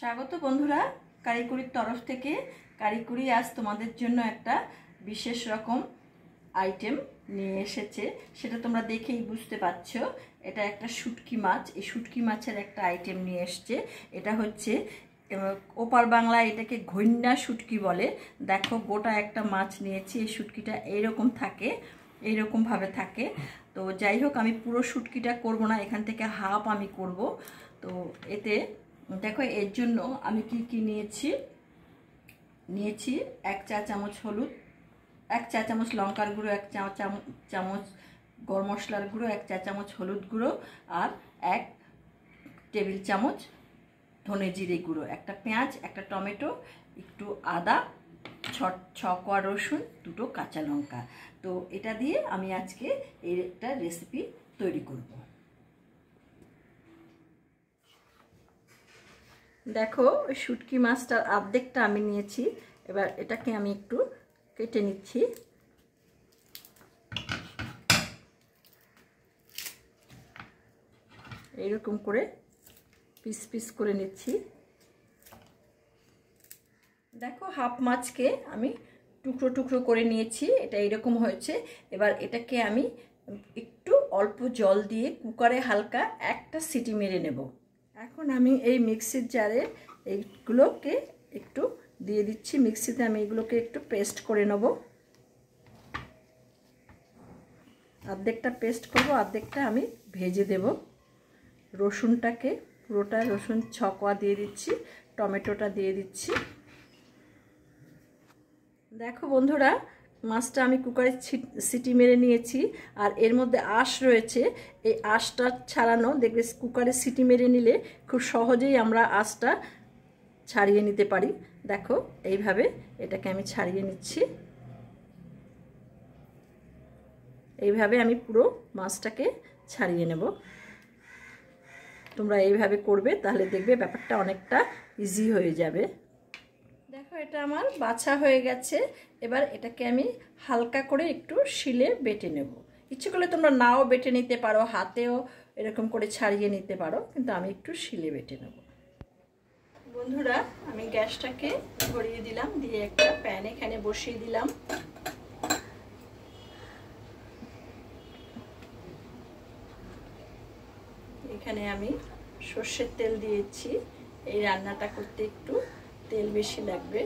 স্বাগত বন্ধুরা, কারিকুরির তরফ থেকে। কারিকুরি আজ তোমাদের জন্য একটা বিশেষ রকম আইটেম নিয়ে এসেছে। সেটা তোমরা দেখেই বুঝতে পারছ। এটা একটা শুটকি মাছ। এই শুটকি মাছের একটা আইটেম নিয়ে এসছে। এটা হচ্ছে ওপার বাংলায় এটাকে ঘৈন্যা শুটকি বলে। দেখো, গোটা একটা মাছ নিয়েছি। এই শুটকিটা এইরকম থাকে এইরকমভাবে থাকে। তো যাই হোক, আমি পুরো শুটকিটা করব না। এখান থেকে হাফ আমি করব। তো এতে দেখো, এর জন্য আমি কি কি নিয়েছি? নিয়েছি এক চা চামচ হলুদ, এক চা চামচ লঙ্কার গুঁড়ো, এক চা চামচ গরম মশলার গুঁড়ো, এক চা চামচ হলুদ গুঁড়ো আর এক টেবিল চামচ ধনে জিরে গুঁড়ো। একটা পেঁয়াজ, একটা টমেটো, একটু আদা ছ ছ কোয়া রসুন, দুটো কাঁচা লঙ্কা। তো এটা দিয়ে আমি আজকে এর একটা রেসিপি তৈরি করব। দেখো, ওই শুটকি মাছটার আর্ধেকটা আমি নিয়েছি। এবার এটাকে আমি একটু কেটে নিচ্ছি। এইরকম করে পিস পিস করে নিচ্ছি। দেখো, হাফ মাছকে আমি টুকরো টুকরো করে নিয়েছি, এটা এরকম হয়েছে। এবার এটাকে আমি একটু অল্প জল দিয়ে কুকারে হালকা একটা সিটি মেরে নেব। এখন আমি এই মিক্সির জারে এইগুলোকে একটু দিয়ে দিচ্ছি। মিক্সিতে আমি এগুলোকে একটু পেস্ট করে নেব। অর্ধেকটা পেস্ট করব, অর্ধেকটা আমি ভেজে দেব। রসুনটাকে, পুরোটা রসুন ছকোয়া দিয়ে দিচ্ছি, টমেটোটা দিয়ে দিচ্ছি। দেখো বন্ধুরা মাছটা আমি কুকারে সিটি মেরে নিয়েছি, আর এর মধ্যে আঁশ রয়েছে। এই আঁশটা ছাড়ানো, দেখবে কুকারে সিটি মেরে নিলে খুব সহজেই আমরা আঁশটা ছাড়িয়ে নিতে পারি। দেখো, এইভাবে এটাকে আমি ছাড়িয়ে নিচ্ছি। এইভাবে আমি পুরো মাছটাকে ছাড়িয়ে নেব। তোমরা এইভাবে করবে, তাহলে দেখবে ব্যাপারটা অনেকটা ইজি হয়ে যাবে। এটা আমার বাছা হয়ে গেছে। এবার এটাকে আমি হালকা করে একটু শিলে বেটে নেব। ইচ্ছে করলে তোমরা নাও বেটে নিতে পারো, হাতেও এরকম করে ছাড়িয়ে নিতে পারো, কিন্তু আমি একটু শিলে বেটে নেব। বন্ধুরা, আমি গ্যাসটাকে ধরিয়ে দিলাম, দিয়ে একটা প্যান এখানে বসিয়ে দিলাম। এখানে আমি সর্ষের তেল দিয়েছি। এই রান্নাটা করতে একটু তেল বেশি লাগবে।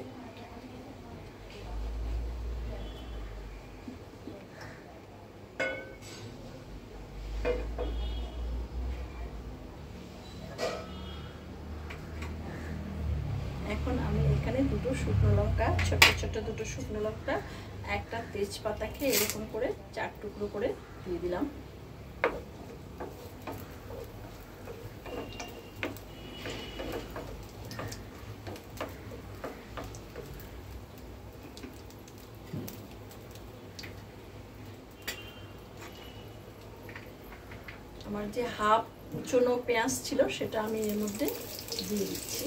এখন আমি এখানে দুটো শুকনো লঙ্কা, ছোট ছোট দুটো শুকনো লঙ্কা, একটা তেজপাতাকে এরকম করে চার টুকরো করে দিয়ে দিলাম আমার যে হাফ চুনো পেঁয়াজ ছিল সেটা আমি এর মধ্যে দিয়ে দিচ্ছি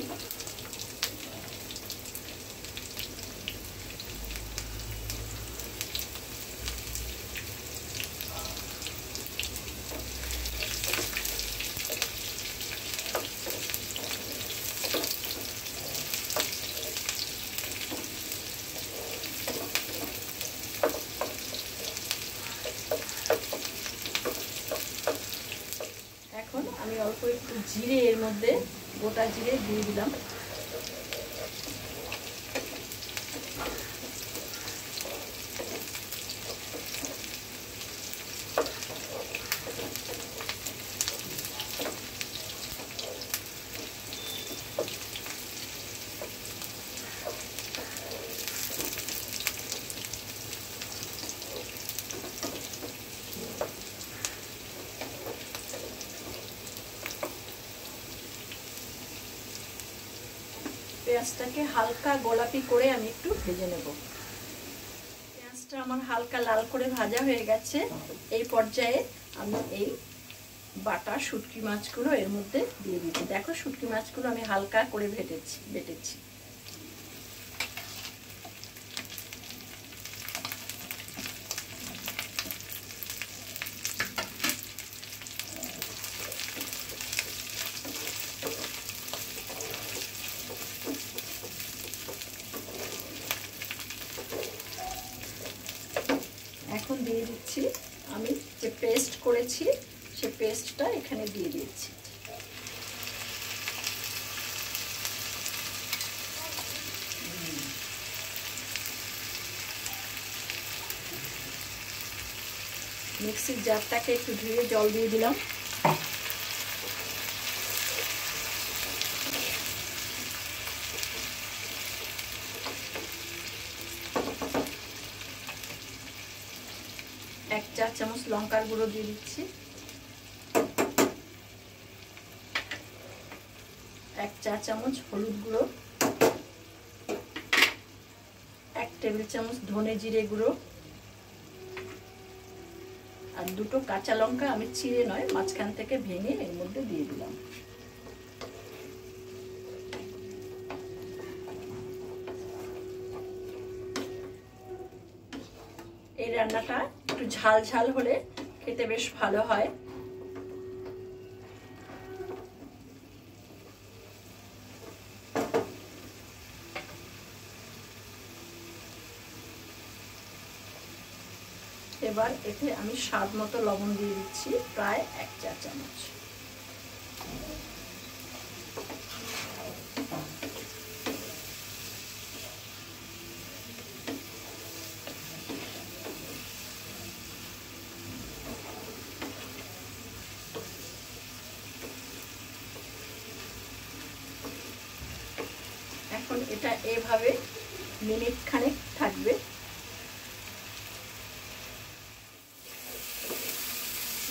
এখন আমি অল্প একটু জিরে এর মধ্যে গোটা জিরে দিয়ে দিলাম পেঁয়াজটাকে হালকা গোলাপি করে আমি একটু ভেজে নেব। পেঁয়াজটা আমার হালকা লাল করে ভাজা হয়ে গেছে। এই পর্যায়ে আমি এই বাটা শুটকি মাছগুলো এর মধ্যে দিয়ে দিচ্ছি। দেখো শুটকি মাছগুলো আমি হালকা করে ভেটেছি বেটেছি দিয়ে দিচ্ছি আমি যে পেস্ট করেছি সে পেস্টটা এখানে দিয়ে দিয়েছি মিক্সির জারটাকে একটু ধুয়ে জল দিয়ে দিলাম এক চা চামচ লঙ্কার গুঁড়ো দিয়ে দিচ্ছি। এক চা চামচ হলুদ গুঁড়ো। এক টেবিল চামচ ধনে জিরে গুঁড়ো। আর দুটো কাঁচা লঙ্কা আমি চিড়ে নয়, মাঝখান থেকে ভেঙে এর মধ্যে দিয়ে দিলাম। এই রান্নাটা একটু ঝাল ঝাল হলে খেতে বেশ ভালো হয়। এবার এতে আমি স্বাদ মতো লবণ দিয়ে দিচ্ছি, প্রায় এক চা চামচ এখন এটা এভাবে মিনিট খানেক থাকবে।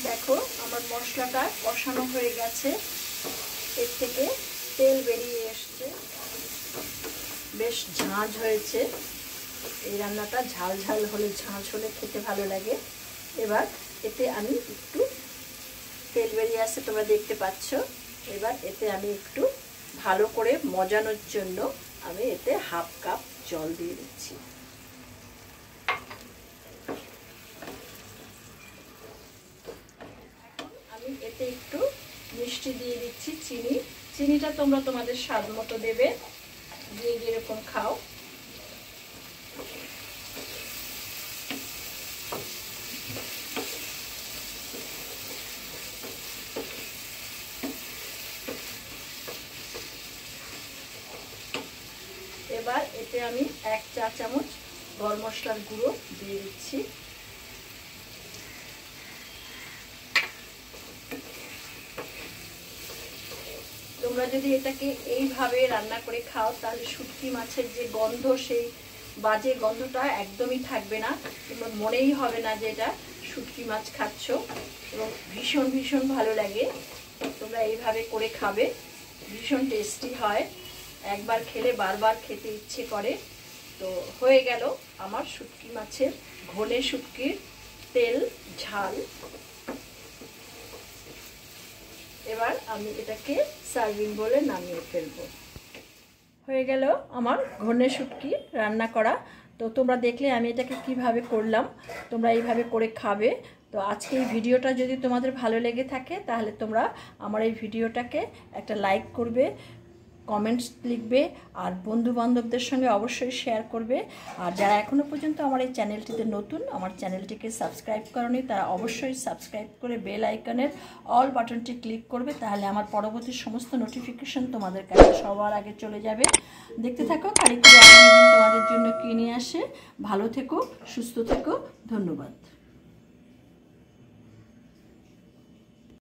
দেখো, আমার মশলাটা কষানো হয়ে গেছে। এর থেকে তেল বেরিয়ে এসছে। বেশ ঝাঁঝ হয়েছে। এই রান্নাটা ঝাল ঝাল হলে, ঝাঁঝ হলে খেতে ভালো লাগে। এবার এতে আমি একটু তেল বেরিয়ে আসছে, তোমরা দেখতে পাচ্ছ। এবার এতে আমি একটু ভালো করে মজানোর জন্য আমি এতে হাফ কাপ জল দিয়ে দিচ্ছি। আমি এতে একটু মিষ্টি দিয়ে দিচ্ছি, চিনি। চিনিটা তোমরা তোমাদের স্বাদ মতো দেবে। দিয়ে যেরকম খাও। এবার এতে আমি এক চা চামচ গরম মশলার গুঁড়ো দিয়ে দিচ্ছি। তোমরা যদি এটাকে এইভাবে রান্না করে খাও, তাহলে শুটকি মাছের যে গন্ধ, সেই বাজে গন্ধটা একদমই থাকবে না। তোমার মনেই হবে না যে এটা শুটকি মাছ খাচ্ছ এবং ভীষণ ভীষণ ভালো লাগে। তোমরা এইভাবে করে খাবে, ভীষণ টেস্টি হয়। একবার খেলে বারবার খেতে ইচ্ছে করে। তো হয়ে গেল আমার শুটকি মাছের ঘনে শুটকির তেল, ঝাল। এবার আমি এটাকে সার্ভিং বলে নামিয়ে ফেলব। হয়ে গেল আমার ঘনে শুটকি রান্না করা। তো তোমরা দেখলে আমি এটাকে কীভাবে করলাম, তোমরা এইভাবে করে খাবে। তো আজকে এই ভিডিওটা যদি তোমাদের ভালো লেগে থাকে, তাহলে তোমরা আমার এই ভিডিওটাকে একটা লাইক করবে। কমেন্টস লিখবে আর বন্ধু বান্ধবদের সঙ্গে অবশ্যই শেয়ার করবে। আর যারা এখনও পর্যন্ত আমার এই চ্যানেলটিতে নতুন, আমার চ্যানেলটিকে সাবস্ক্রাইব করনি, তারা অবশ্যই সাবস্ক্রাইব করে বেল আইকনের অল বাটনটি ক্লিক করবে, তাহলে আমার পরবর্তী সমস্ত নোটিফিকেশন তোমাদের কাছে সবার আগে চলে যাবে। দেখতে থাকো দিন তোমাদের জন্য কিনে আসে। ভালো থেকো, সুস্থ থেকো, ধন্যবাদ।